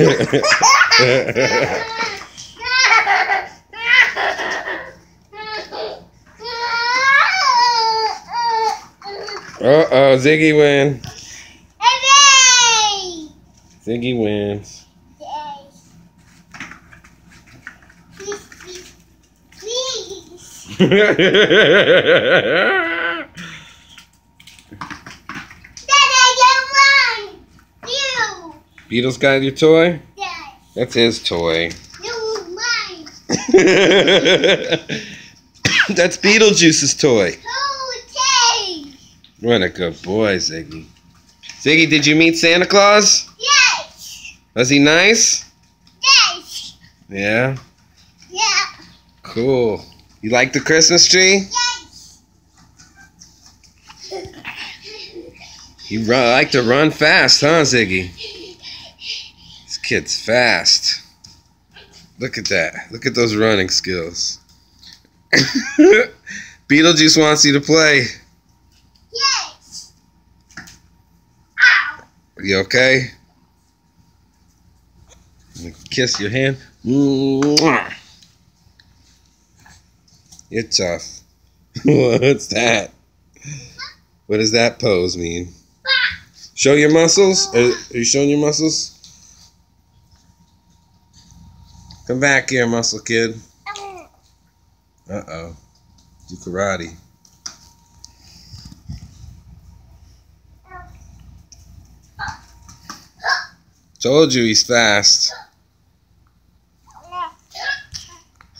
Uh oh, Ziggy win. Hooray! Ziggy wins. Please, please, please. You. Beatles got your toy? Dad, That's his toy. you mine. That's Beetlejuice's toy. Okay. What a good boy, Ziggy. Ziggy, did you meet Santa Claus? Yes. Was he nice? Yes. Yeah. Yeah. Cool. You like the Christmas tree? Yes. You run, like to run fast, huh, Ziggy? Kid's fast. Look at that. Look at those running skills. Beetlejuice wants you to play. Yes. Ow. You okay? Kiss your hand. Mwah. You're tough. What's that? What does that pose mean? Show your muscles. Are, are you showing your muscles? Come back here, muscle kid. Uh oh. Do karate. Told you he's fast.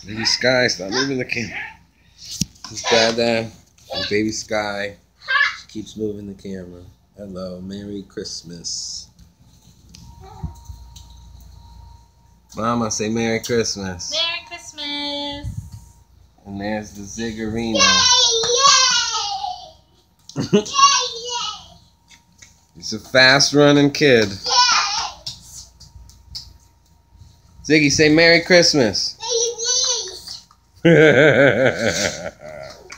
Baby Sky, stop moving the camera. His dada, and baby Sky keeps moving the camera. Hello, Merry Christmas. Mama, say Merry Christmas. Merry Christmas. And there's the Ziggerino. Yay! Yay! Yay! Yay! He's a fast running kid. Yes! Ziggy, say Merry Christmas. Baby, please.